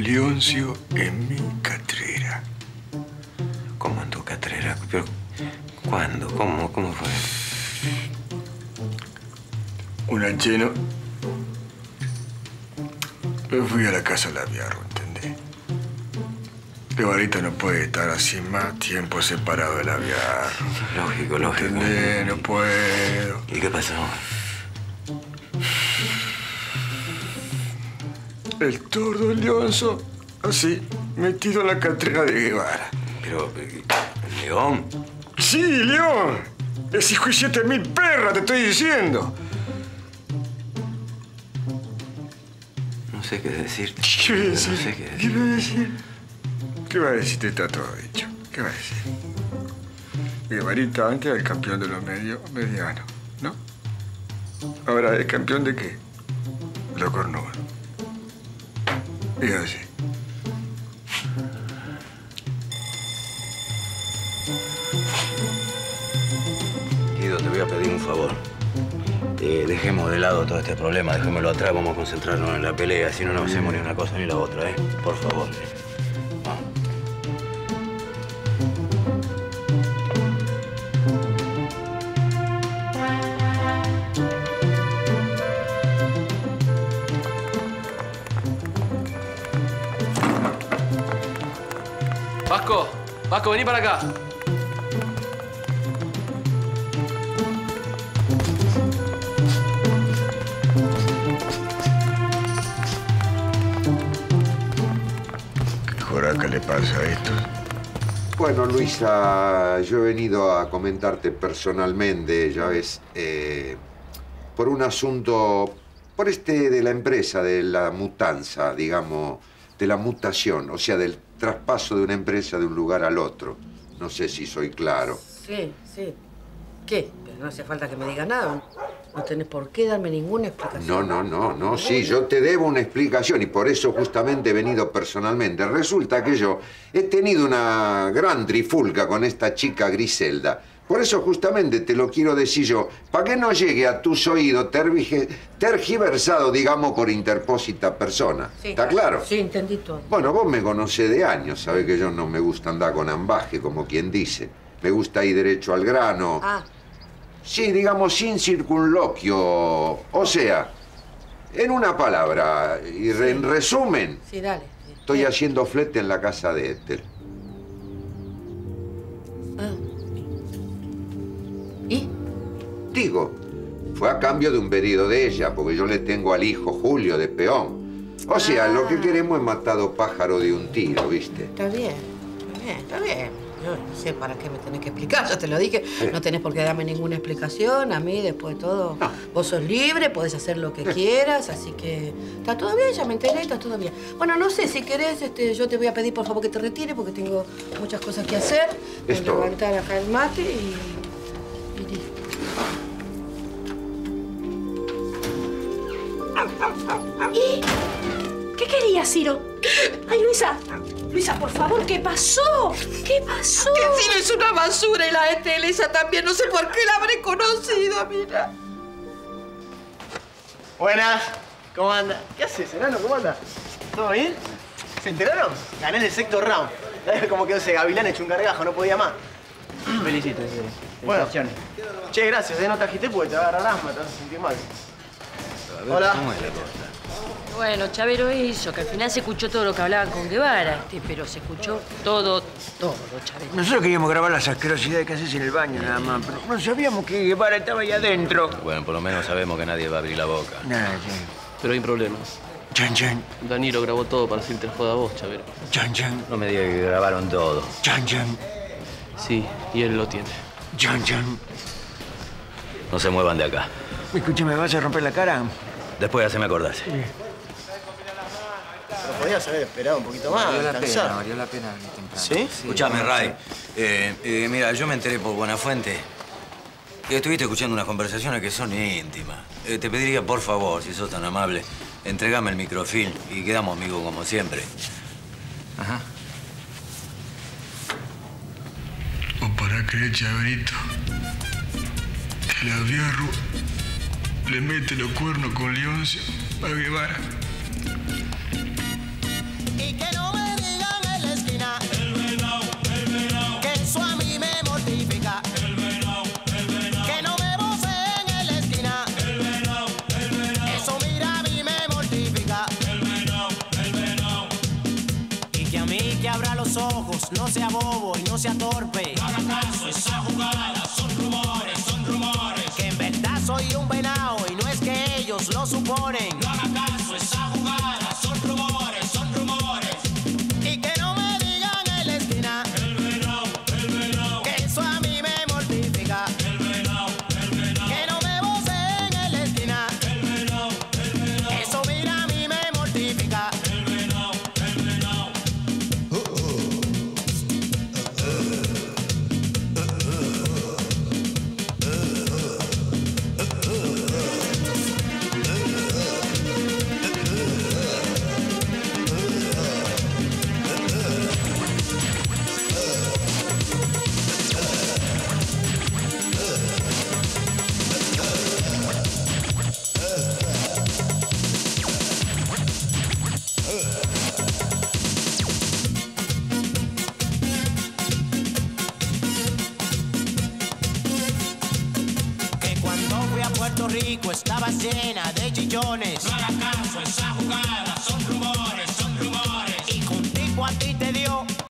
Leoncio en mi catrera. ¿Cómo en tu catrera? ¿Pero cuándo? ¿Cómo? ¿Cómo fue? Una lleno. Me fui a la casa de la Viarro, ¿entendés? Levarita no puede estar así más tiempo separado de la Viarro. Lógico, lógico. ¿Entendés? No puedo. ¿Y qué pasó? El tordo Leonzo, así, metido en la catrera de Guevara. Pero, eh, León, Sí, León. Es hijo de siete mil perras, te estoy diciendo. no sé qué decir. ¿Qué va a decir? No sé qué ¿Qué decir. va a decir? ¿Qué va a decir? Te está todo dicho. ¿Qué va a decir? Guevarita antes era el campeón de los medio, medianos, ¿no? Ahora, ¿es campeón de qué? De los cornudos. Y así. Guido, te voy a pedir un favor. Eh, dejemos de lado todo este problema, dejémoslo atrás, vamos a concentrarnos en la pelea, si no, no hacemos ni una cosa ni la otra, ¿eh? Por favor. Vasco, Vasco, vení para acá. ¿Qué joraca le pasa a esto? Bueno, Luisa, yo he venido a comentarte personalmente, ya ves, eh, por un asunto, por este de la empresa, de la mutanza, digamos, de la mutación, o sea, del traspaso de una empresa de un lugar al otro. No sé si soy claro. Sí, sí. ¿Qué? Pero no hace falta que me digas nada. No tenés por qué darme ninguna explicación. No, no, no, no, sí, yo te debo una explicación y por eso justamente he venido personalmente. Resulta que yo he tenido una gran trifulca con esta chica Griselda. Por eso justamente te lo quiero decir yo, para que no llegue a tus oídos tergiversado, digamos, por interpósita persona. Sí, ¿Está claro? Sí, entendí todo. Bueno, vos me conocés de años, sabés que yo no me gusta andar con ambaje, como quien dice. Me gusta ir derecho al grano. Ah, Sí, digamos, sin circunloquio. O sea, en una palabra, y en resumen, sí, dale. estoy haciendo flete en la casa de Ethel. Fue a cambio de un pedido de ella, porque yo le tengo al hijo Julio de peón. O sea, lo que queremos es matar dos pájaros de un tiro, ¿viste? Está bien, está bien, está bien. Yo no sé para qué me tenés que explicar, ya te lo dije. No tenés por qué darme ninguna explicación. A mí, después de todo, No. vos sos libre, podés hacer lo que quieras, así que está todo bien, ya me enteré, está todo bien. Bueno, no sé, si querés, este, yo te voy a pedir por favor que te retires porque tengo muchas cosas que hacer. Voy a levantar acá el mate y ¿Y qué querías, Ciro? Ay, Luisa, Luisa, por favor, ¿qué pasó? ¿Qué pasó? Que Ciro es una basura y la Estel, esa también, no sé por qué la habré conocido, mira. Buenas, ¿cómo anda? ¿Qué haces, enano? ¿Cómo anda? ¿Todo bien? ¿Se enteraron? Gané en el sexto round. ¿Sabes cómo quedó ese gavilán hecho un gargajo? No podía más. Felicito, sí. Bueno, che, gracias, ¿eh? No te agité porque te va a agarrar asma, te vas a sentir mal. Hola. ¿Cómo es la cosa? Bueno, Chavero hizo, que al final se escuchó todo lo que hablaban con Guevara, este, pero se escuchó todo, todo, Chavero. Nosotros queríamos grabar las asquerosidades que haces en el baño nada más, pero no sabíamos que Guevara estaba ahí adentro. Bueno, por lo menos sabemos que nadie va a abrir la boca. Nada, Pero hay un problema. Chan, chan, Danilo grabó todo para hacerte el joda a vos, Chavero. chan, chan, No me digas que grabaron todo. chan, chan, Sí, y él lo tiene. chan, chan. No se muevan de acá. Escúchame, ¿vas a romper la cara? Después haceme acordarse. Pero podías haber esperado un poquito más, descansar. valió la pena temprano. ¿Sí? Escuchame, Ray. Eh, eh, mira, yo me enteré por buena fuente que estuviste escuchando unas conversaciones que son íntimas. Eh, te pediría, por favor, si sos tan amable, entregame el microfilm y quedamos amigos como siempre. Ajá. ¿O para creer, Chaverito? Que la Viarro le mete los cuernos con Leoncio a Guevara. Y que no me digan en la esquina. El venado, el venado. Que eso a mí me mortifica. El venado, el venado. Que no me voceen en la esquina. El venado, el venado. Eso mira a mí me mortifica. El venado, el venado. Y que a mí que abra los ojos, no sea bobo y no sea torpe. suponen Puerto Rico estaba llena de chillones. No hagas caso, esa jugada son rumores, son rumores. Y contigo a ti te dio